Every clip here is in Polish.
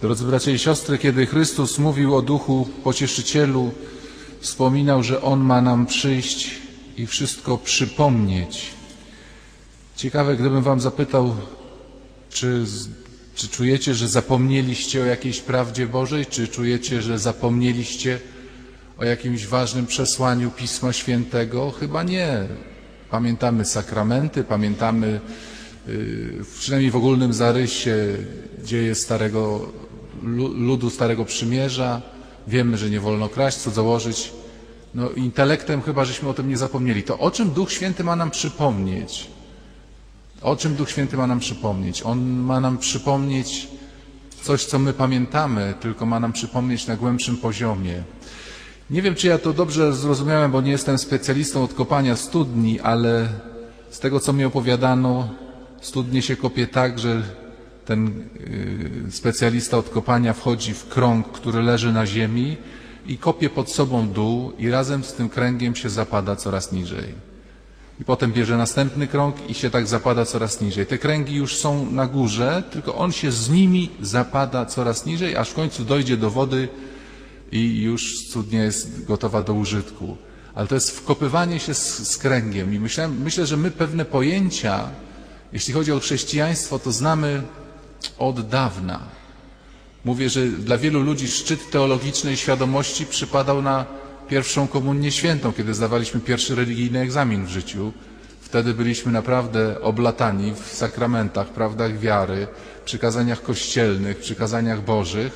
Drodzy bracia i siostry, kiedy Chrystus mówił o Duchu Pocieszycielu, wspominał, że On ma nam przyjść i wszystko przypomnieć. Ciekawe, gdybym Wam zapytał, czy, czy czujecie, że zapomnieliście o jakiejś prawdzie Bożej, czy czujecie, że zapomnieliście o jakimś ważnym przesłaniu Pisma Świętego? Chyba nie. Pamiętamy sakramenty, pamiętamy yy, przynajmniej w ogólnym zarysie dzieje starego ludu Starego Przymierza. Wiemy, że nie wolno kraść, cudzołożyć. No intelektem chyba żeśmy o tym nie zapomnieli. To o czym Duch Święty ma nam przypomnieć? O czym Duch Święty ma nam przypomnieć? On ma nam przypomnieć coś, co my pamiętamy, tylko ma nam przypomnieć na głębszym poziomie. Nie wiem, czy ja to dobrze zrozumiałem, bo nie jestem specjalistą od kopania studni, ale z tego, co mi opowiadano, studnie się kopie tak, że ten y, specjalista od kopania wchodzi w krąg, który leży na ziemi i kopie pod sobą dół i razem z tym kręgiem się zapada coraz niżej. I potem bierze następny krąg i się tak zapada coraz niżej. Te kręgi już są na górze, tylko on się z nimi zapada coraz niżej, aż w końcu dojdzie do wody i już cudnie jest gotowa do użytku. Ale to jest wkopywanie się z, z kręgiem. I myślę, że my pewne pojęcia, jeśli chodzi o chrześcijaństwo, to znamy od dawna. Mówię, że dla wielu ludzi szczyt teologicznej świadomości przypadał na pierwszą komunię świętą, kiedy zdawaliśmy pierwszy religijny egzamin w życiu. Wtedy byliśmy naprawdę oblatani w sakramentach, prawdach wiary, przykazaniach kościelnych, przykazaniach bożych.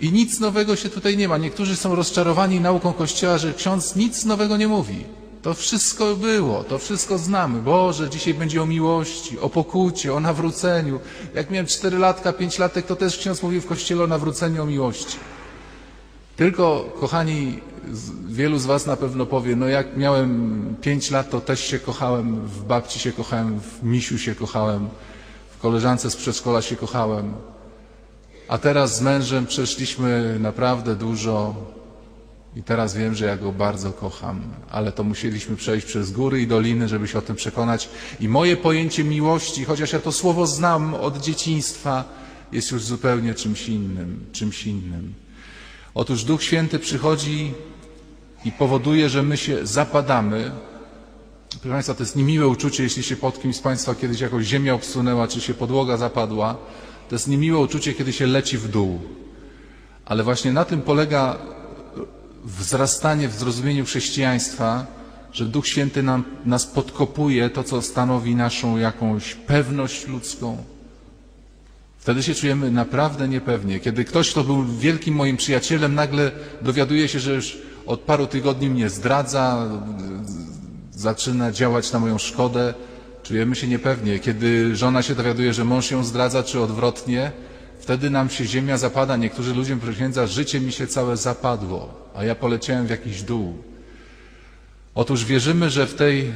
I nic nowego się tutaj nie ma. Niektórzy są rozczarowani nauką Kościoła, że ksiądz nic nowego nie mówi. To wszystko było, to wszystko znamy. Boże, dzisiaj będzie o miłości, o pokucie, o nawróceniu. Jak miałem cztery latka, pięć latek, to też ksiądz mówił w kościele o nawróceniu, o miłości. Tylko, kochani, wielu z Was na pewno powie, no jak miałem pięć lat, to też się kochałem, w babci się kochałem, w misiu się kochałem, w koleżance z przedszkola się kochałem. A teraz z mężem przeszliśmy naprawdę dużo i teraz wiem, że ja go bardzo kocham, ale to musieliśmy przejść przez góry i doliny, żeby się o tym przekonać. I moje pojęcie miłości, chociaż ja to słowo znam od dzieciństwa, jest już zupełnie czymś innym, czymś innym. Otóż Duch Święty przychodzi i powoduje, że my się zapadamy. Proszę Państwa, to jest niemiłe uczucie, jeśli się pod kimś z Państwa kiedyś jakoś ziemia obsunęła, czy się podłoga zapadła. To jest niemiłe uczucie, kiedy się leci w dół. Ale właśnie na tym polega wzrastanie w zrozumieniu chrześcijaństwa, że Duch Święty nam, nas podkopuje to, co stanowi naszą jakąś pewność ludzką. Wtedy się czujemy naprawdę niepewnie. Kiedy ktoś, kto był wielkim moim przyjacielem, nagle dowiaduje się, że już od paru tygodni mnie zdradza, zaczyna działać na moją szkodę, czujemy się niepewnie. Kiedy żona się dowiaduje, że mąż ją zdradza, czy odwrotnie, Wtedy nam się ziemia zapada. Niektórzy ludzie księdza, życie mi się całe zapadło, a ja poleciałem w jakiś dół. Otóż wierzymy, że w, tej,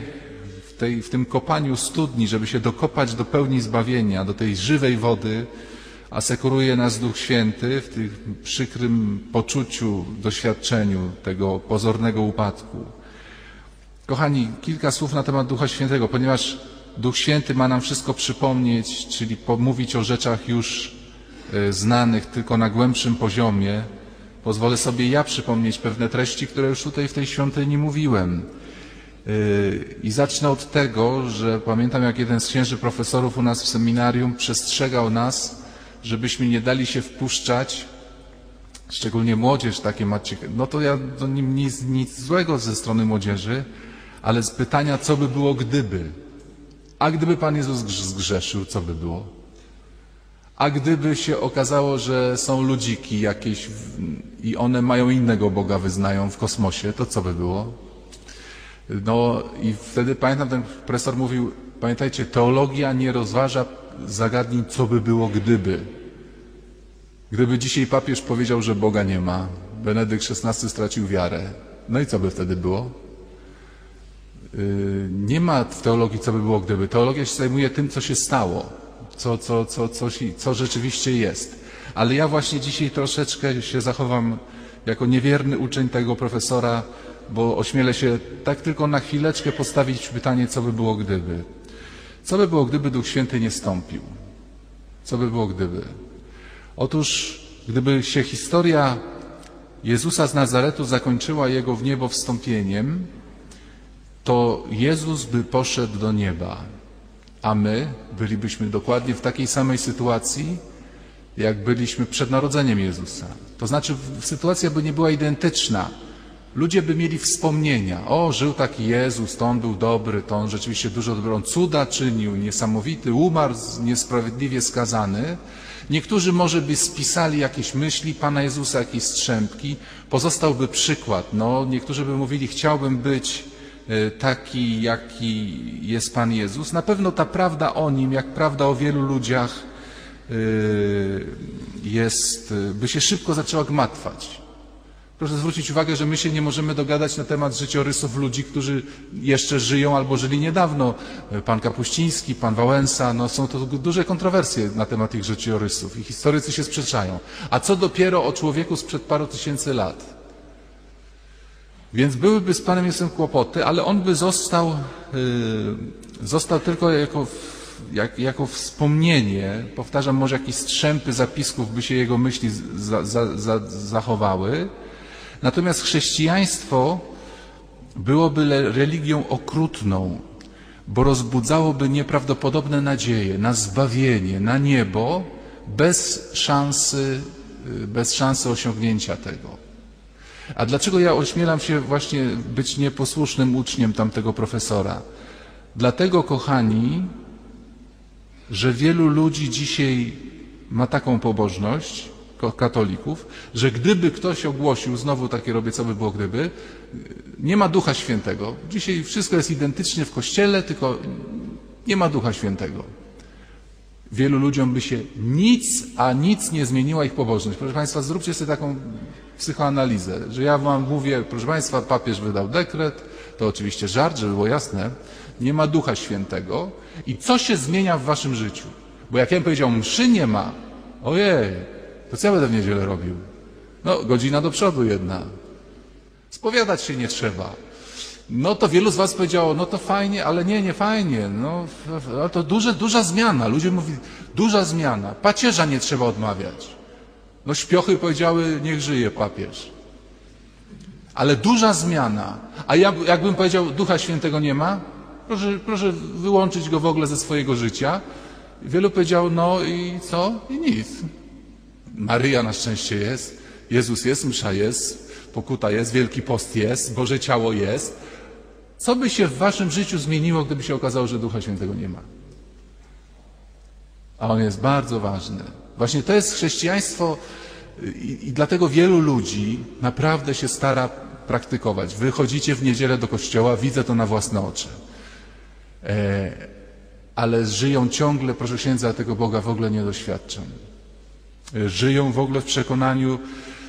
w, tej, w tym kopaniu studni, żeby się dokopać do pełni zbawienia, do tej żywej wody, asekuruje nas Duch Święty w tym przykrym poczuciu, doświadczeniu tego pozornego upadku. Kochani, kilka słów na temat Ducha Świętego, ponieważ Duch Święty ma nam wszystko przypomnieć, czyli pomówić o rzeczach już znanych tylko na głębszym poziomie, pozwolę sobie ja przypomnieć pewne treści, które już tutaj w tej świątyni mówiłem. E, I zacznę od tego, że pamiętam, jak jeden z księży profesorów u nas w seminarium przestrzegał nas, żebyśmy nie dali się wpuszczać, szczególnie młodzież takie macie, no to ja to nic, nic złego ze strony młodzieży, ale z pytania, co by było gdyby. A gdyby Pan Jezus zgrzeszył, co by było? A gdyby się okazało, że są ludziki jakieś i one mają innego Boga, wyznają w kosmosie, to co by było? No i wtedy pamiętam, ten profesor mówił, pamiętajcie, teologia nie rozważa zagadnień, co by było gdyby. Gdyby dzisiaj papież powiedział, że Boga nie ma, Benedykt XVI stracił wiarę, no i co by wtedy było? Yy, nie ma w teologii, co by było gdyby. Teologia się zajmuje tym, co się stało co, co, co, co, co rzeczywiście jest. Ale ja właśnie dzisiaj troszeczkę się zachowam jako niewierny uczeń tego profesora, bo ośmielę się tak tylko na chwileczkę postawić pytanie, co by było gdyby. Co by było, gdyby Duch Święty nie stąpił? Co by było, gdyby? Otóż, gdyby się historia Jezusa z Nazaretu zakończyła jego w niebo wstąpieniem, to Jezus by poszedł do nieba, a my bylibyśmy dokładnie w takiej samej sytuacji, jak byliśmy przed narodzeniem Jezusa. To znaczy, sytuacja by nie była identyczna. Ludzie by mieli wspomnienia. O, żył taki Jezus, to on był dobry, to on rzeczywiście dużo dobrego, on cuda czynił, niesamowity, umarł niesprawiedliwie skazany. Niektórzy może by spisali jakieś myśli Pana Jezusa, jakieś strzępki. Pozostałby przykład. No, niektórzy by mówili, chciałbym być taki, jaki jest Pan Jezus. Na pewno ta prawda o Nim, jak prawda o wielu ludziach, e, jest, e, by się szybko zaczęła gmatwać. Proszę zwrócić uwagę, że my się nie możemy dogadać na temat życiorysów ludzi, którzy jeszcze żyją albo żyli niedawno. Pan Kapuściński, pan Wałęsa, no są to duże kontrowersje na temat ich życiorysów i historycy się sprzeczają. A co dopiero o człowieku sprzed paru tysięcy lat? Więc byłyby z Panem Jezusem kłopoty, ale on by został, yy, został tylko jako, jak, jako wspomnienie, powtarzam, może jakieś strzępy zapisków by się jego myśli za, za, za, zachowały, Natomiast chrześcijaństwo byłoby religią okrutną, bo rozbudzałoby nieprawdopodobne nadzieje na zbawienie, na niebo, bez szansy, bez szansy osiągnięcia tego. A dlaczego ja ośmielam się właśnie być nieposłusznym uczniem tamtego profesora? Dlatego, kochani, że wielu ludzi dzisiaj ma taką pobożność, katolików, że gdyby ktoś ogłosił, znowu takie robię, co by było gdyby, nie ma Ducha Świętego. Dzisiaj wszystko jest identycznie w Kościele, tylko nie ma Ducha Świętego. Wielu ludziom by się nic, a nic nie zmieniła ich pobożność. Proszę Państwa, zróbcie sobie taką psychoanalizę, że ja Wam mówię, proszę Państwa, papież wydał dekret, to oczywiście żart, żeby było jasne, nie ma Ducha Świętego i co się zmienia w Waszym życiu? Bo jak ja bym powiedział, mszy nie ma, ojej, to co ja będę w niedzielę robił? No, godzina do przodu jedna. Spowiadać się nie trzeba. No to wielu z was powiedziało, no to fajnie, ale nie, nie fajnie. No, to duże, duża zmiana. Ludzie mówili, duża zmiana. Pacierza nie trzeba odmawiać. No śpiochy powiedziały, niech żyje papież. Ale duża zmiana. A ja, jakbym powiedział, Ducha Świętego nie ma, proszę, proszę wyłączyć go w ogóle ze swojego życia. Wielu powiedział, no i co? I nic. Maryja na szczęście jest, Jezus jest, msza jest, pokuta jest, Wielki Post jest, Boże Ciało jest. Co by się w waszym życiu zmieniło, gdyby się okazało, że Ducha Świętego nie ma? A on jest bardzo ważny. Właśnie to jest chrześcijaństwo i, i dlatego wielu ludzi naprawdę się stara praktykować. Wychodzicie w niedzielę do kościoła, widzę to na własne oczy. E, ale żyją ciągle, proszę księdza, tego Boga w ogóle nie doświadczą żyją w ogóle w przekonaniu,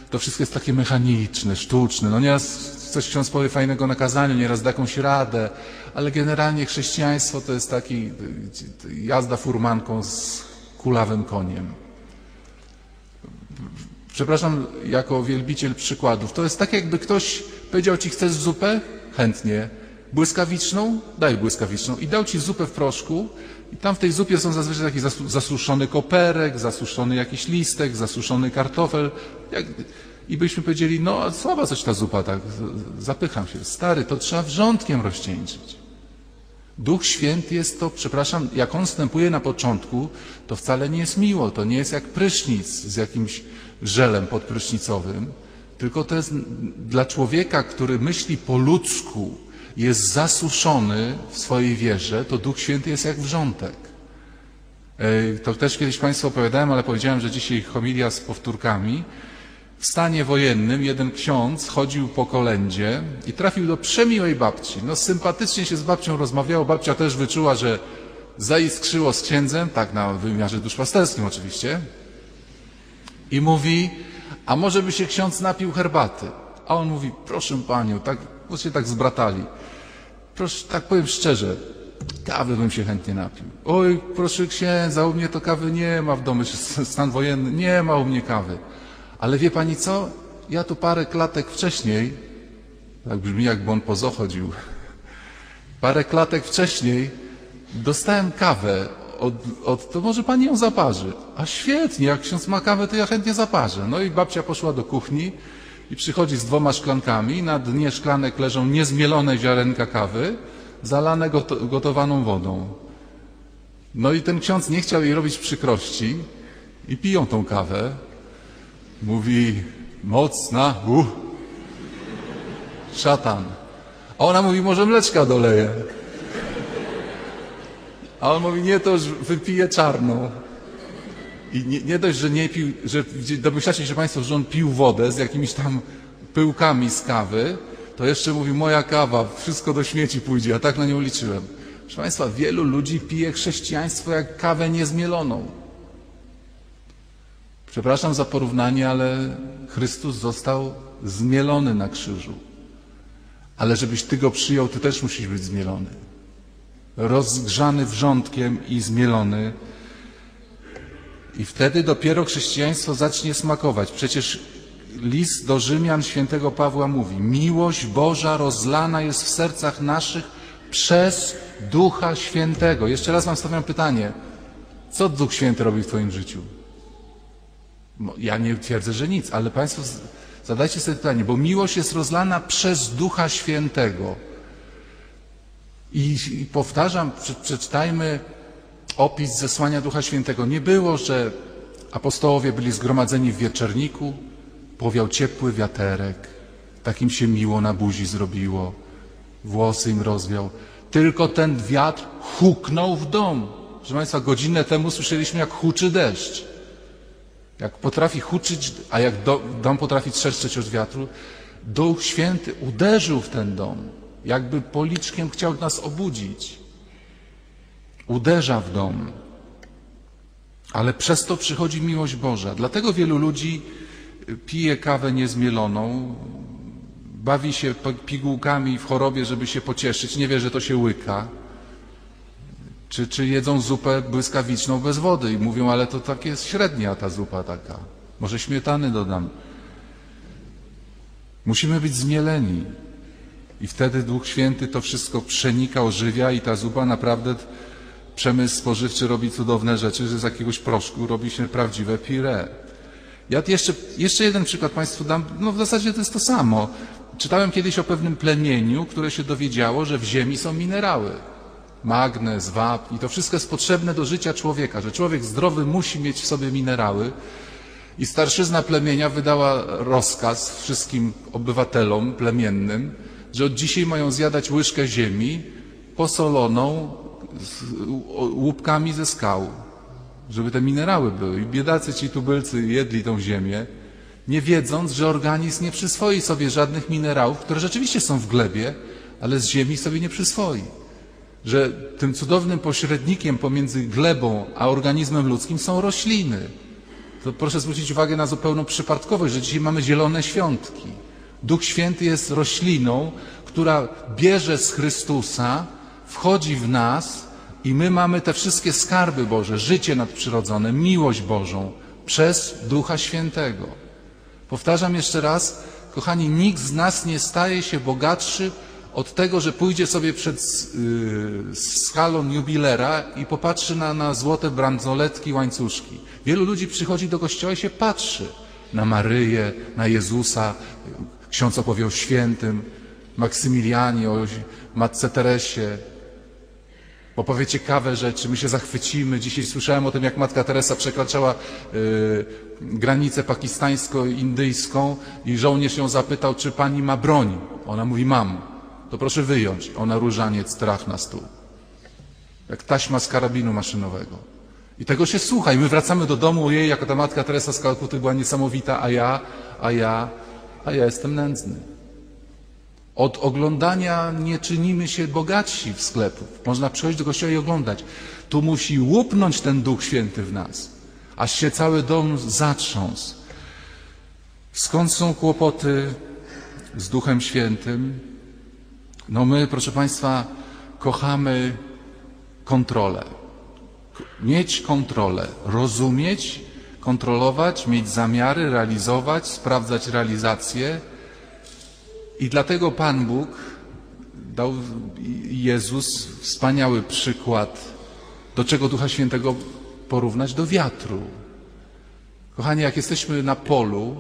to wszystko jest takie mechaniczne, sztuczne. No nieraz coś ksiądz powie fajnego na kazaniu, nieraz da jakąś radę, ale generalnie chrześcijaństwo to jest taki jazda furmanką z kulawym koniem. Przepraszam, jako wielbiciel przykładów. To jest tak, jakby ktoś powiedział ci, chcesz zupę? Chętnie. Błyskawiczną? Daj błyskawiczną. I dał ci zupę w proszku, i tam w tej zupie są zazwyczaj taki zasuszony koperek, zasuszony jakiś listek, zasuszony kartofel. Jak... I byśmy powiedzieli, no słaba coś ta zupa, tak, zapycham się. Stary, to trzeba wrzątkiem rozcieńczyć. Duch Święty jest to, przepraszam, jak on wstępuje na początku, to wcale nie jest miło, to nie jest jak prysznic z jakimś żelem podprysznicowym, tylko to jest dla człowieka, który myśli po ludzku, jest zasuszony w swojej wierze, to Duch Święty jest jak wrzątek. To też kiedyś Państwu opowiadałem, ale powiedziałem, że dzisiaj homilia z powtórkami. W stanie wojennym jeden ksiądz chodził po kolędzie i trafił do przemiłej babci. No sympatycznie się z babcią rozmawiało, babcia też wyczuła, że zaiskrzyło z księdzem, tak na wymiarze duszpasterskim oczywiście, i mówi, a może by się ksiądz napił herbaty? A on mówi, proszę panią, tak, bo się tak zbratali. Proszę, tak powiem szczerze, kawy bym się chętnie napił. Oj, proszę księdza, u mnie to kawy nie ma w domu, stan wojenny, nie ma u mnie kawy. Ale wie pani co? Ja tu parę klatek wcześniej, tak brzmi jakby on pozo chodził, parę klatek wcześniej dostałem kawę od, od, to może pani ją zaparzy. A świetnie, jak ksiądz ma kawę, to ja chętnie zaparzę. No i babcia poszła do kuchni i przychodzi z dwoma szklankami. Na dnie szklanek leżą niezmielone ziarenka kawy, zalane goto, gotowaną wodą. No i ten ksiądz nie chciał jej robić przykrości i piją tą kawę. Mówi, mocna, uh, szatan. A ona mówi, może mleczka doleje. A on mówi, nie, to już wypije czarną. I nie, nie dość, że nie pił, że domyślacie się Państwo, że on pił wodę z jakimiś tam pyłkami z kawy, to jeszcze mówi, moja kawa, wszystko do śmieci pójdzie, a tak na nią liczyłem. Proszę Państwa, wielu ludzi pije chrześcijaństwo jak kawę niezmieloną. Przepraszam za porównanie, ale Chrystus został zmielony na krzyżu. Ale żebyś Ty go przyjął, Ty też musisz być zmielony. Rozgrzany wrzątkiem i zmielony. I wtedy dopiero chrześcijaństwo zacznie smakować. Przecież list do Rzymian świętego Pawła mówi: Miłość Boża rozlana jest w sercach naszych przez Ducha Świętego. Jeszcze raz Wam stawiam pytanie: co Duch Święty robi w Twoim życiu? Ja nie twierdzę, że nic, ale Państwo zadajcie sobie pytanie, bo miłość jest rozlana przez Ducha Świętego. I, i powtarzam, przeczytajmy opis zesłania Ducha Świętego. Nie było, że apostołowie byli zgromadzeni w wieczerniku, powiał ciepły wiaterek, takim się miło na buzi zrobiło, włosy im rozwiał. Tylko ten wiatr huknął w dom. Proszę Państwa, godzinę temu słyszeliśmy, jak huczy deszcz. Jak potrafi huczyć, a jak dom potrafi trzeszczeć od wiatru, Duch Święty uderzył w ten dom, jakby policzkiem chciał nas obudzić. Uderza w dom. Ale przez to przychodzi miłość Boża. Dlatego wielu ludzi pije kawę niezmieloną, bawi się pigułkami w chorobie, żeby się pocieszyć, nie wie, że to się łyka. Czy, czy jedzą zupę błyskawiczną bez wody i mówią, ale to tak jest średnia ta zupa taka. Może śmietany dodam. Musimy być zmieleni. I wtedy Duch Święty to wszystko przenika, ożywia i ta zupa naprawdę przemysł spożywczy robi cudowne rzeczy, że z jakiegoś proszku robi się prawdziwe pire. Ja jeszcze, jeszcze jeden przykład Państwu dam. No w zasadzie to jest to samo. Czytałem kiedyś o pewnym plemieniu, które się dowiedziało, że w ziemi są minerały magnez, wapń i to wszystko jest potrzebne do życia człowieka, że człowiek zdrowy musi mieć w sobie minerały. I starszyzna plemienia wydała rozkaz wszystkim obywatelom plemiennym, że od dzisiaj mają zjadać łyżkę ziemi posoloną łupkami ze skał, żeby te minerały były. I biedacy ci tubylcy jedli tą ziemię, nie wiedząc, że organizm nie przyswoi sobie żadnych minerałów, które rzeczywiście są w glebie, ale z ziemi sobie nie przyswoi że tym cudownym pośrednikiem pomiędzy glebą a organizmem ludzkim są rośliny. To proszę zwrócić uwagę na zupełną przypadkowość, że dzisiaj mamy zielone świątki. Duch Święty jest rośliną, która bierze z Chrystusa, wchodzi w nas i my mamy te wszystkie skarby Boże, życie nadprzyrodzone, miłość Bożą przez Ducha Świętego. Powtarzam jeszcze raz, kochani, nikt z nas nie staje się bogatszy od tego, że pójdzie sobie przed yy, skalą jubilera i popatrzy na, na złote bransoletki, łańcuszki. Wielu ludzi przychodzi do kościoła i się patrzy na Maryję, na Jezusa. Ksiądz opowie o świętym, Maksymilianie, o Matce Teresie. Opowie ciekawe rzeczy, my się zachwycimy. Dzisiaj słyszałem o tym, jak Matka Teresa przekraczała yy, granicę pakistańsko-indyjską i żołnierz ją zapytał, czy pani ma broń. Ona mówi, mam to proszę wyjąć. Ona różaniec traf na stół. Jak taśma z karabinu maszynowego. I tego się słucha. I my wracamy do domu, ojej, jako ta matka Teresa z Kalkuty była niesamowita, a ja, a ja, a ja jestem nędzny. Od oglądania nie czynimy się bogatsi w sklepów. Można przychodzić do kościoła i oglądać. Tu musi łupnąć ten Duch Święty w nas, aż się cały dom zatrząsł. Skąd są kłopoty z Duchem Świętym? No my, proszę Państwa, kochamy kontrolę. Mieć kontrolę, rozumieć, kontrolować, mieć zamiary, realizować, sprawdzać realizację. I dlatego Pan Bóg dał Jezus wspaniały przykład Do czego Ducha Świętego porównać? Do wiatru. Kochani, jak jesteśmy na polu,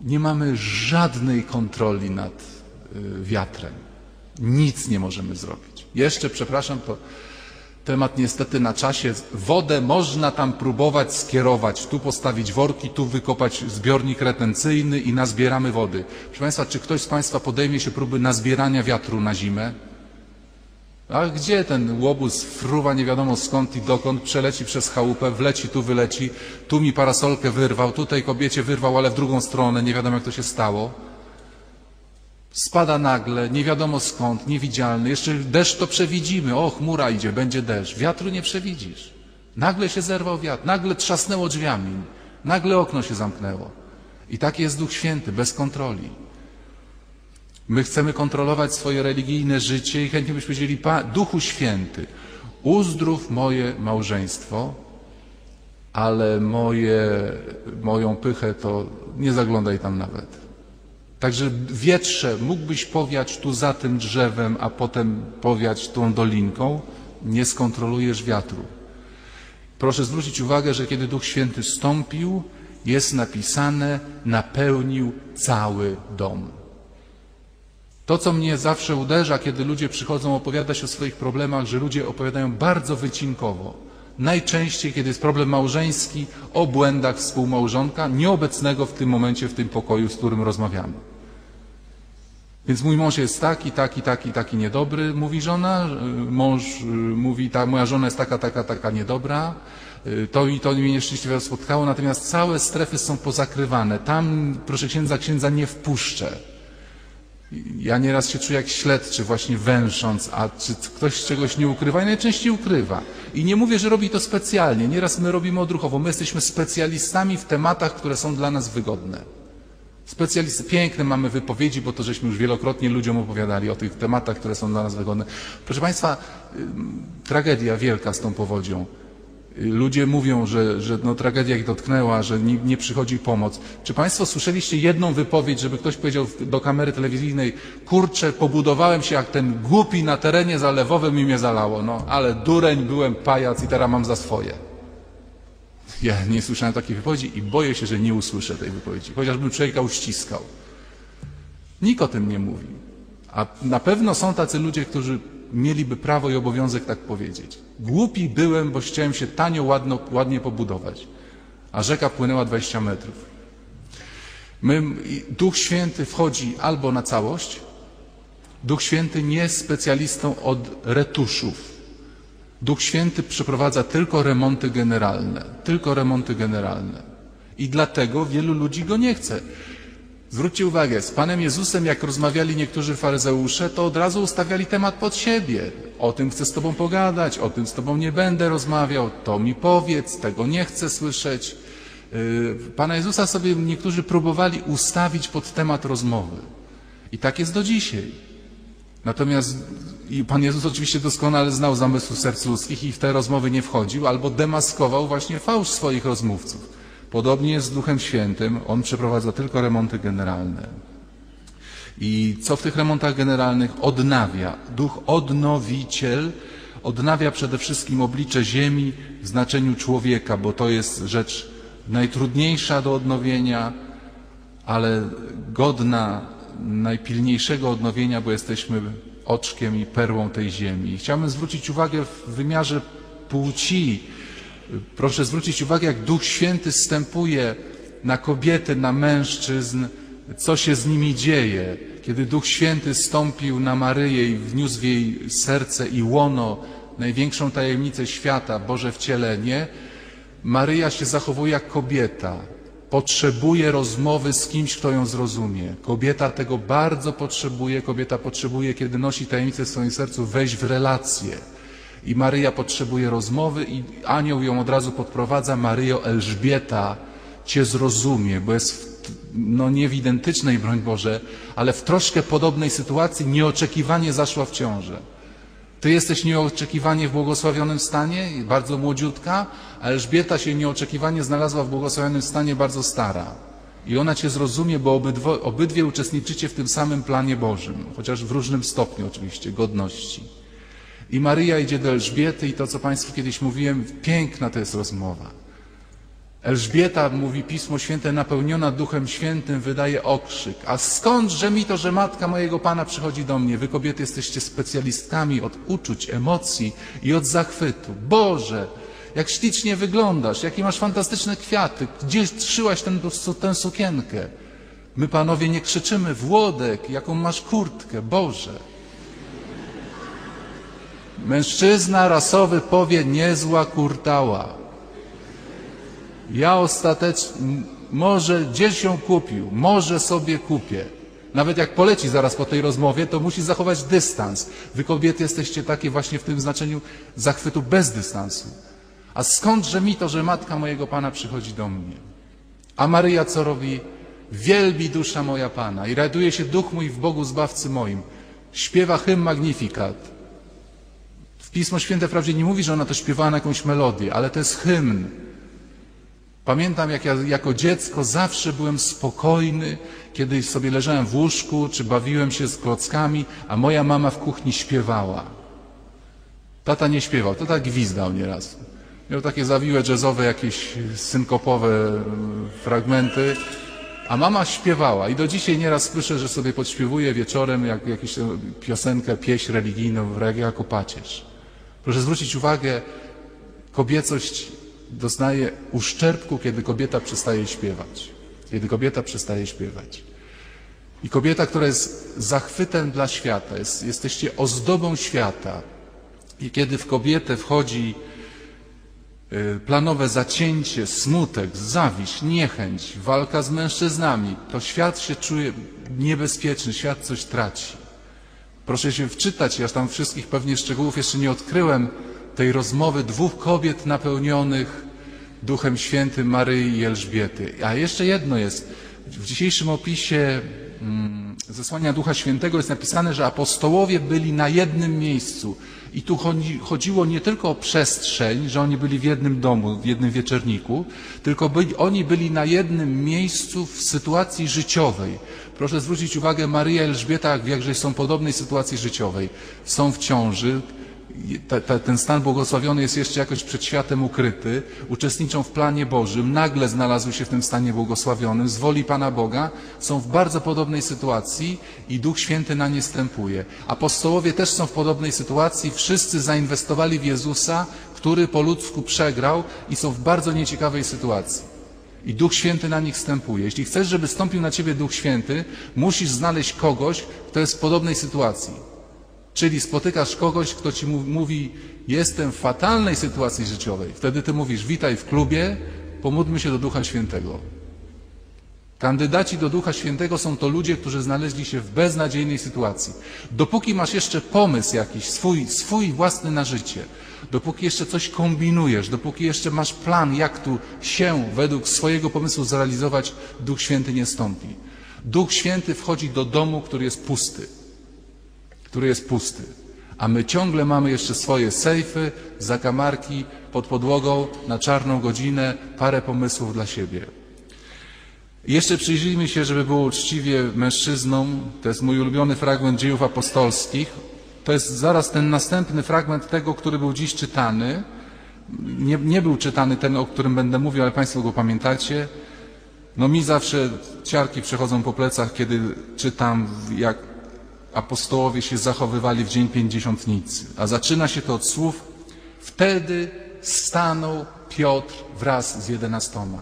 nie mamy żadnej kontroli nad wiatrem. Nic nie możemy zrobić. Jeszcze, przepraszam, to temat niestety na czasie. Wodę można tam próbować skierować, tu postawić worki, tu wykopać zbiornik retencyjny i nazbieramy wody. Proszę Państwa, czy ktoś z Państwa podejmie się próby nazbierania wiatru na zimę? A gdzie ten łobuz fruwa nie wiadomo skąd i dokąd, przeleci przez chałupę, wleci tu, wyleci, tu mi parasolkę wyrwał, tutaj kobiecie wyrwał, ale w drugą stronę, nie wiadomo jak to się stało. Spada nagle, nie wiadomo skąd, niewidzialny. Jeszcze deszcz to przewidzimy. O, chmura idzie, będzie deszcz. Wiatru nie przewidzisz. Nagle się zerwał wiatr, nagle trzasnęło drzwiami, nagle okno się zamknęło. I taki jest Duch Święty, bez kontroli. My chcemy kontrolować swoje religijne życie i chętnie byśmy powiedzieli, Duchu Święty, uzdrów moje małżeństwo, ale moje, moją pychę to nie zaglądaj tam nawet. Także wietrze, mógłbyś powiać tu za tym drzewem, a potem powiać tą dolinką, nie skontrolujesz wiatru. Proszę zwrócić uwagę, że kiedy Duch Święty stąpił, jest napisane, napełnił cały dom. To, co mnie zawsze uderza, kiedy ludzie przychodzą opowiadać o swoich problemach, że ludzie opowiadają bardzo wycinkowo. Najczęściej, kiedy jest problem małżeński, o błędach współmałżonka, nieobecnego w tym momencie w tym pokoju, z którym rozmawiamy. Więc mój mąż jest taki, taki, taki, taki niedobry, mówi żona. Mąż y, mówi, ta moja żona jest taka, taka, taka niedobra. Y, to i to mnie nieszczęśliwie spotkało, natomiast całe strefy są pozakrywane. Tam, proszę księdza, księdza nie wpuszczę. Ja nieraz się czuję jak śledczy, właśnie węsząc, a czy ktoś czegoś nie ukrywa? I najczęściej ukrywa. I nie mówię, że robi to specjalnie. Nieraz my robimy odruchowo. My jesteśmy specjalistami w tematach, które są dla nas wygodne. Specjalisty, piękne mamy wypowiedzi, bo to żeśmy już wielokrotnie ludziom opowiadali o tych tematach, które są dla nas wygodne. Proszę Państwa, tragedia wielka z tą powodzią. Ludzie mówią, że, że no, tragedia ich dotknęła, że nie, nie, przychodzi pomoc. Czy Państwo słyszeliście jedną wypowiedź, żeby ktoś powiedział do kamery telewizyjnej, kurczę, pobudowałem się jak ten głupi na terenie zalewowym i mnie zalało. No, ale dureń, byłem pajac i teraz mam za swoje. Ja nie słyszałem takiej wypowiedzi i boję się, że nie usłyszę tej wypowiedzi, chociażbym człowieka uściskał. Nikt o tym nie mówi. A na pewno są tacy ludzie, którzy mieliby prawo i obowiązek tak powiedzieć. Głupi byłem, bo chciałem się tanio, ładno, ładnie pobudować, a rzeka płynęła 20 metrów. My, Duch Święty wchodzi albo na całość, Duch Święty nie jest specjalistą od retuszów. Duch Święty przeprowadza tylko remonty generalne, tylko remonty generalne. I dlatego wielu ludzi go nie chce. Zwróćcie uwagę, z Panem Jezusem, jak rozmawiali niektórzy faryzeusze, to od razu ustawiali temat pod siebie. O tym chcę z Tobą pogadać, o tym z Tobą nie będę rozmawiał, to mi powiedz, tego nie chcę słyszeć. Yy, Pana Jezusa sobie niektórzy próbowali ustawić pod temat rozmowy. I tak jest do dzisiaj. Natomiast Pan Jezus oczywiście doskonale znał zamysły serc ludzkich i w te rozmowy nie wchodził, albo demaskował właśnie fałsz swoich rozmówców. Podobnie jest z Duchem Świętym, On przeprowadza tylko remonty generalne. I co w tych remontach generalnych odnawia? Duch odnowiciel odnawia przede wszystkim oblicze ziemi w znaczeniu człowieka, bo to jest rzecz najtrudniejsza do odnowienia, ale godna najpilniejszego odnowienia, bo jesteśmy oczkiem i perłą tej ziemi. Chciałbym zwrócić uwagę w wymiarze płci, Proszę zwrócić uwagę, jak Duch Święty stępuje na kobiety, na mężczyzn, co się z nimi dzieje. Kiedy Duch Święty stąpił na Maryję i wniósł w jej serce i łono największą tajemnicę świata, Boże wcielenie, Maryja się zachowuje jak kobieta. Potrzebuje rozmowy z kimś, kto ją zrozumie. Kobieta tego bardzo potrzebuje. Kobieta potrzebuje, kiedy nosi tajemnicę w swoim sercu, wejść w relację i Maryja potrzebuje rozmowy i anioł ją od razu podprowadza. Maryjo Elżbieta Cię zrozumie, bo jest w, no nie w identycznej, broń Boże, ale w troszkę podobnej sytuacji nieoczekiwanie zaszła w ciążę. Ty jesteś nieoczekiwanie w błogosławionym stanie, bardzo młodziutka, a Elżbieta się nieoczekiwanie znalazła w błogosławionym stanie bardzo stara. I ona Cię zrozumie, bo obydwo, obydwie uczestniczycie w tym samym planie Bożym, chociaż w różnym stopniu oczywiście godności. I Maryja idzie do Elżbiety i to, co Państwu kiedyś mówiłem, piękna to jest rozmowa. Elżbieta, mówi Pismo Święte, napełniona Duchem Świętym, wydaje okrzyk. A skądże mi to, że matka mojego Pana przychodzi do mnie? Wy kobiety jesteście specjalistkami od uczuć, emocji i od zachwytu. Boże, jak ślicznie wyglądasz, jakie masz fantastyczne kwiaty, gdzie szyłaś ten, tę sukienkę? My panowie nie krzyczymy, Włodek, jaką masz kurtkę, Boże. Mężczyzna rasowy powie, niezła kurtała. Ja ostatecznie, może gdzieś ją kupił, może sobie kupię. Nawet jak poleci zaraz po tej rozmowie, to musi zachować dystans. Wy kobiety jesteście takie właśnie w tym znaczeniu zachwytu bez dystansu. A skądże mi to, że matka mojego Pana przychodzi do mnie? A Maryja co robi? Wielbi dusza moja Pana i raduje się duch mój w Bogu Zbawcy moim. Śpiewa hymn Magnificat. W Pismo Święte wprawdzie nie mówi, że ona to śpiewała na jakąś melodię, ale to jest hymn. Pamiętam, jak ja jako dziecko zawsze byłem spokojny, kiedy sobie leżałem w łóżku, czy bawiłem się z klockami, a moja mama w kuchni śpiewała. Tata nie śpiewał, tata gwizdał nieraz. Miał takie zawiłe jazzowe, jakieś synkopowe fragmenty, a mama śpiewała. I do dzisiaj nieraz słyszę, że sobie podśpiewuje wieczorem jak, jakąś piosenkę, pieśń religijną, jako pacierz. Proszę zwrócić uwagę, kobiecość doznaje uszczerbku, kiedy kobieta przestaje śpiewać. Kiedy kobieta przestaje śpiewać. I kobieta, która jest zachwytem dla świata, jest, jesteście ozdobą świata. I kiedy w kobietę wchodzi y, planowe zacięcie, smutek, zawiść, niechęć, walka z mężczyznami, to świat się czuje niebezpieczny, świat coś traci. Proszę się wczytać, ja tam wszystkich pewnie szczegółów jeszcze nie odkryłem, tej rozmowy dwóch kobiet napełnionych Duchem Świętym Maryi i Elżbiety. A jeszcze jedno jest. W dzisiejszym opisie mm, zesłania Ducha Świętego jest napisane, że apostołowie byli na jednym miejscu. I tu chodzi, chodziło nie tylko o przestrzeń, że oni byli w jednym domu, w jednym wieczerniku, tylko byli, oni byli na jednym miejscu w sytuacji życiowej. Proszę zwrócić uwagę, Maryja i Elżbieta w jakże są podobnej sytuacji życiowej. Są w ciąży, ta, ta, ten stan błogosławiony jest jeszcze jakoś przed światem ukryty, uczestniczą w planie Bożym, nagle znalazły się w tym stanie błogosławionym, z woli Pana Boga, są w bardzo podobnej sytuacji i Duch Święty na nie stępuje. Apostołowie też są w podobnej sytuacji, wszyscy zainwestowali w Jezusa, który po ludzku przegrał i są w bardzo nieciekawej sytuacji. I Duch Święty na nich stępuje. Jeśli chcesz, żeby stąpił na ciebie Duch Święty, musisz znaleźć kogoś, kto jest w podobnej sytuacji. Czyli spotykasz kogoś, kto ci mówi, jestem w fatalnej sytuacji życiowej. Wtedy ty mówisz, witaj w klubie, pomódlmy się do Ducha Świętego. Kandydaci do Ducha Świętego są to ludzie, którzy znaleźli się w beznadziejnej sytuacji. Dopóki masz jeszcze pomysł jakiś, swój, swój własny na życie, dopóki jeszcze coś kombinujesz, dopóki jeszcze masz plan, jak tu się według swojego pomysłu zrealizować, Duch Święty nie stąpi. Duch Święty wchodzi do domu, który jest pusty który jest pusty. A my ciągle mamy jeszcze swoje sejfy, zakamarki pod podłogą na czarną godzinę, parę pomysłów dla siebie. Jeszcze przyjrzyjmy się, żeby było uczciwie mężczyznom. To jest mój ulubiony fragment dziejów apostolskich. To jest zaraz ten następny fragment tego, który był dziś czytany. Nie, nie był czytany ten, o którym będę mówił, ale Państwo go pamiętacie. No mi zawsze ciarki przechodzą po plecach, kiedy czytam, jak apostołowie się zachowywali w dzień pięćdziesiątnicy. A zaczyna się to od słów Wtedy stanął Piotr wraz z jedenastoma.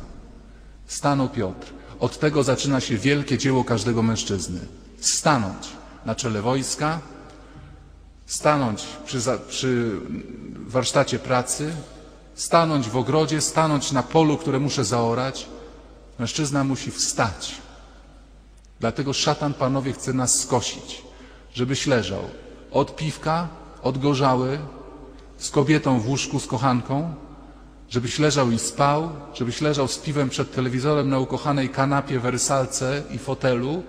Stanął Piotr. Od tego zaczyna się wielkie dzieło każdego mężczyzny. Stanąć na czele wojska, stanąć przy, przy warsztacie pracy, stanąć w ogrodzie, stanąć na polu, które muszę zaorać. Mężczyzna musi wstać. Dlatego szatan, panowie, chce nas skosić żebyś leżał od piwka, od gorzały, z kobietą w łóżku, z kochanką, żebyś leżał i spał, żebyś leżał z piwem przed telewizorem na ukochanej kanapie, wersalce i fotelu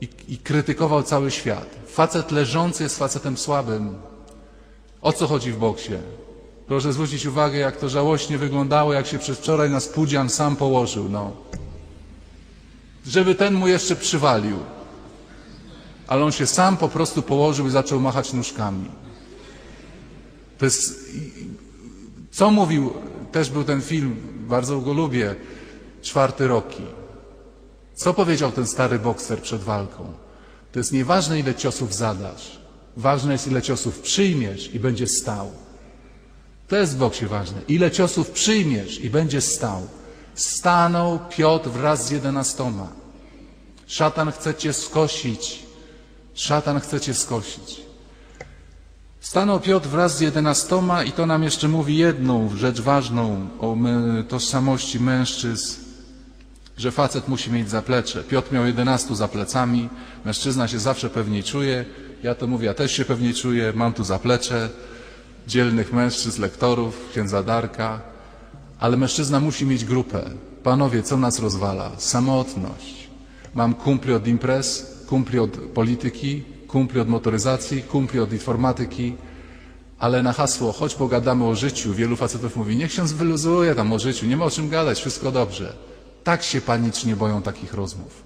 i, i krytykował cały świat. Facet leżący jest facetem słabym. O co chodzi w boksie? Proszę zwrócić uwagę, jak to żałośnie wyglądało, jak się przez wczoraj na spódzian sam położył. No. Żeby ten mu jeszcze przywalił ale on się sam po prostu położył i zaczął machać nóżkami. To jest. Co mówił, też był ten film, bardzo go lubię, czwarty roki. Co powiedział ten stary bokser przed walką? To jest nieważne, ile ciosów zadasz. Ważne jest, ile ciosów przyjmiesz i będziesz stał. To jest w boksie ważne. Ile ciosów przyjmiesz i będziesz stał. Stanął Piotr wraz z jedenastoma. Szatan chce cię skosić. Szatan chce cię skosić. Stanął Piotr wraz z jedenastoma i to nam jeszcze mówi jedną rzecz ważną o tożsamości mężczyzn, że facet musi mieć zaplecze. Piotr miał jedenastu za plecami, mężczyzna się zawsze pewniej czuje. Ja to mówię, ja też się pewniej czuję, mam tu zaplecze dzielnych mężczyzn, lektorów, księdza Darka, ale mężczyzna musi mieć grupę. Panowie, co nas rozwala? Samotność. Mam kumpli od imprez, kumpli od polityki, kumpli od motoryzacji, kumpli od informatyki, ale na hasło choć pogadamy o życiu, wielu facetów mówi, niech się wyluzuje tam o życiu, nie ma o czym gadać, wszystko dobrze. Tak się panicznie boją takich rozmów.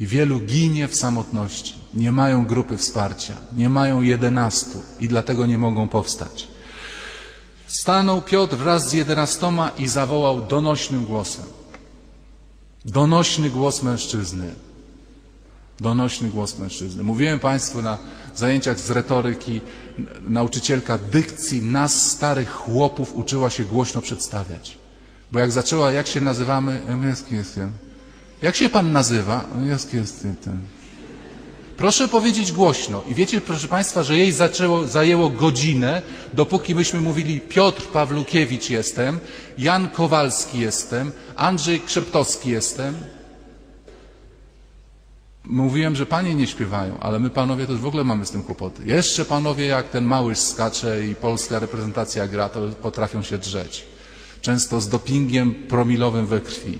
I wielu ginie w samotności. Nie mają grupy wsparcia, nie mają jedenastu i dlatego nie mogą powstać. Stanął Piotr wraz z jedenastoma i zawołał donośnym głosem. Donośny głos mężczyzny. Donośny głos mężczyzny. Mówiłem Państwu na zajęciach z retoryki, nauczycielka dykcji nas, starych chłopów, uczyła się głośno przedstawiać. Bo jak zaczęła, jak się nazywamy, jaki jestem? Jak się Pan nazywa? Jaki jestem ten? Proszę powiedzieć głośno. I wiecie, proszę Państwa, że jej zaczęło, zajęło godzinę, dopóki myśmy mówili Piotr Pawlukiewicz jestem, Jan Kowalski jestem, Andrzej Krzeptowski jestem. Mówiłem, że panie nie śpiewają, ale my panowie też w ogóle mamy z tym kłopoty. Jeszcze panowie, jak ten małyż skacze i polska reprezentacja gra, to potrafią się drzeć. Często z dopingiem promilowym we krwi.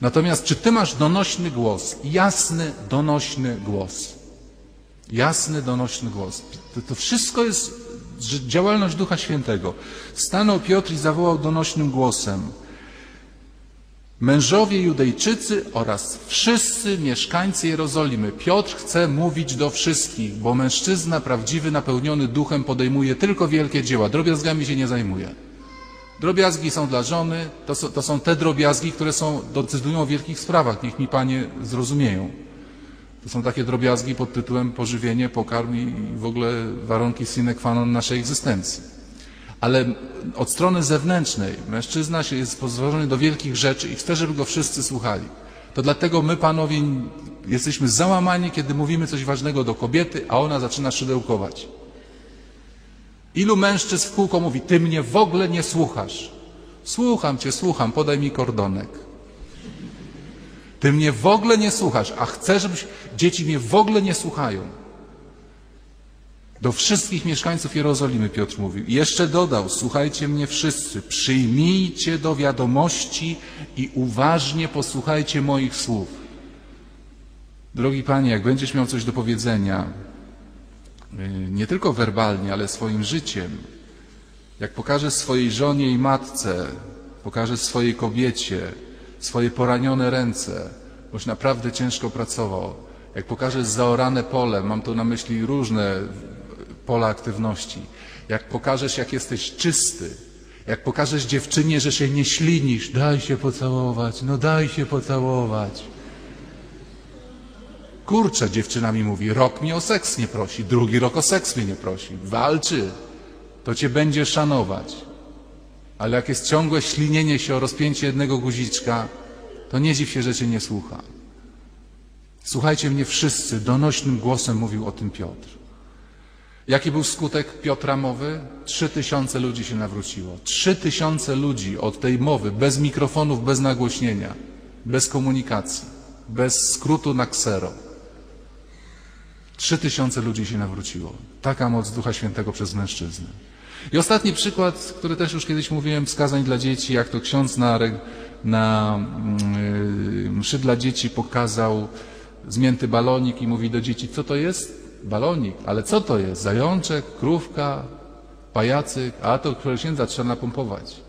Natomiast czy ty masz donośny głos? Jasny, donośny głos. Jasny, donośny głos. To, to wszystko jest działalność Ducha Świętego. Stanął Piotr i zawołał donośnym głosem. Mężowie Judejczycy oraz wszyscy mieszkańcy Jerozolimy. Piotr chce mówić do wszystkich, bo mężczyzna prawdziwy, napełniony duchem podejmuje tylko wielkie dzieła. Drobiazgami się nie zajmuje. Drobiazgi są dla żony, to są, to są te drobiazgi, które są, decydują o wielkich sprawach. Niech mi panie zrozumieją. To są takie drobiazgi pod tytułem pożywienie, pokarm i w ogóle warunki sine qua non naszej egzystencji. Ale od strony zewnętrznej mężczyzna się jest pozwolony do wielkich rzeczy i chce, żeby go wszyscy słuchali. To dlatego my, panowie, jesteśmy załamani, kiedy mówimy coś ważnego do kobiety, a ona zaczyna szydełkować. Ilu mężczyzn w kółko mówi, ty mnie w ogóle nie słuchasz. Słucham cię, słucham, podaj mi kordonek. Ty mnie w ogóle nie słuchasz, a chcę, żebyś... Dzieci mnie w ogóle nie słuchają. Do wszystkich mieszkańców Jerozolimy Piotr mówił. I jeszcze dodał, słuchajcie mnie wszyscy, przyjmijcie do wiadomości i uważnie posłuchajcie moich słów. Drogi Panie, jak będziesz miał coś do powiedzenia, Y, nie tylko werbalnie, ale swoim życiem. Jak pokażesz swojej żonie i matce, pokażesz swojej kobiecie, swoje poranione ręce, boś naprawdę ciężko pracował. Jak pokażesz zaorane pole, mam tu na myśli różne pola aktywności. Jak pokażesz, jak jesteś czysty, jak pokażesz dziewczynie, że się nie ślinisz, daj się pocałować, no daj się pocałować. Kurczę, dziewczyna mi mówi, rok mnie o seks nie prosi, drugi rok o seks mnie nie prosi. Walczy, to cię będzie szanować. Ale jak jest ciągłe ślinienie się o rozpięcie jednego guziczka, to nie dziw się, że cię nie słucha. Słuchajcie mnie wszyscy, donośnym głosem mówił o tym Piotr. Jaki był skutek Piotra mowy? Trzy tysiące ludzi się nawróciło. Trzy tysiące ludzi od tej mowy, bez mikrofonów, bez nagłośnienia, bez komunikacji, bez skrótu na ksero. Trzy tysiące ludzi się nawróciło. Taka moc Ducha Świętego przez mężczyznę. I ostatni przykład, który też już kiedyś mówiłem, wskazań dla dzieci, jak to ksiądz na, na yy, mszy dla dzieci pokazał zmięty balonik i mówi do dzieci, co to jest? Balonik, ale co to jest? Zajączek, krówka, pajacyk, a to księdza trzeba napompować.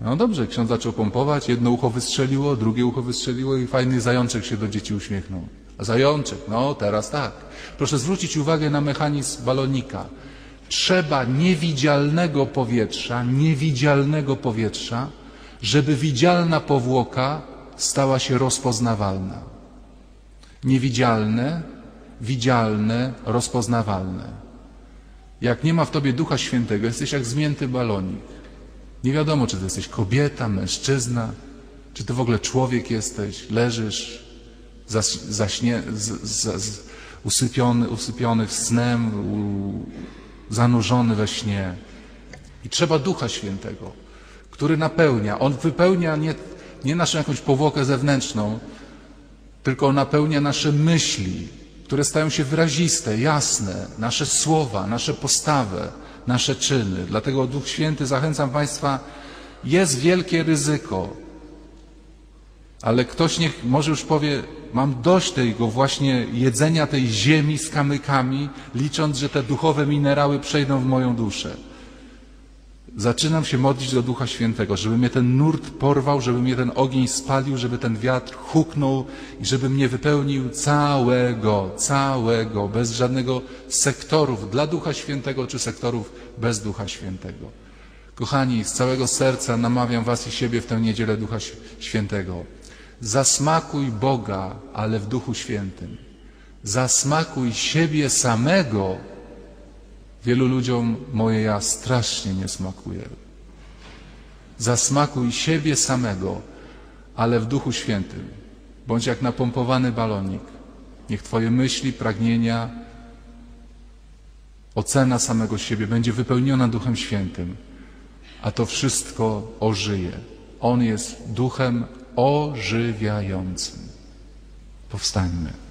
No dobrze, ksiądz zaczął pompować, jedno ucho wystrzeliło, drugie ucho wystrzeliło i fajny zajączek się do dzieci uśmiechnął. Zajączek, no teraz tak. Proszę zwrócić uwagę na mechanizm balonika. Trzeba niewidzialnego powietrza, niewidzialnego powietrza, żeby widzialna powłoka stała się rozpoznawalna. Niewidzialne, widzialne, rozpoznawalne. Jak nie ma w tobie Ducha Świętego, jesteś jak zmięty balonik. Nie wiadomo, czy to jesteś kobieta, mężczyzna, czy ty w ogóle człowiek jesteś, leżysz zas, zaśnie, z, z, z, usypiony, usypiony snem, u, zanurzony we śnie. I trzeba Ducha Świętego, który napełnia. On wypełnia nie, nie naszą jakąś powłokę zewnętrzną, tylko napełnia nasze myśli, które stają się wyraziste, jasne, nasze słowa, nasze postawy, nasze czyny. Dlatego Duch Święty, zachęcam Państwa, jest wielkie ryzyko, ale ktoś niech może już powie, mam dość tego właśnie jedzenia tej ziemi z kamykami, licząc, że te duchowe minerały przejdą w moją duszę. Zaczynam się modlić do Ducha Świętego, żeby mnie ten nurt porwał, żeby mnie ten ogień spalił, żeby ten wiatr huknął i żeby mnie wypełnił całego, całego, bez żadnego sektorów dla Ducha Świętego czy sektorów bez Ducha Świętego. Kochani, z całego serca namawiam Was i siebie w tę niedzielę Ducha Świętego. Zasmakuj Boga, ale w Duchu Świętym. Zasmakuj siebie samego. Wielu ludziom moje ja strasznie nie smakuje. Zasmakuj siebie samego, ale w Duchu Świętym. Bądź jak napompowany balonik. Niech Twoje myśli, pragnienia, ocena samego siebie będzie wypełniona Duchem Świętym, a to wszystko ożyje. On jest Duchem ożywiającym. Powstańmy.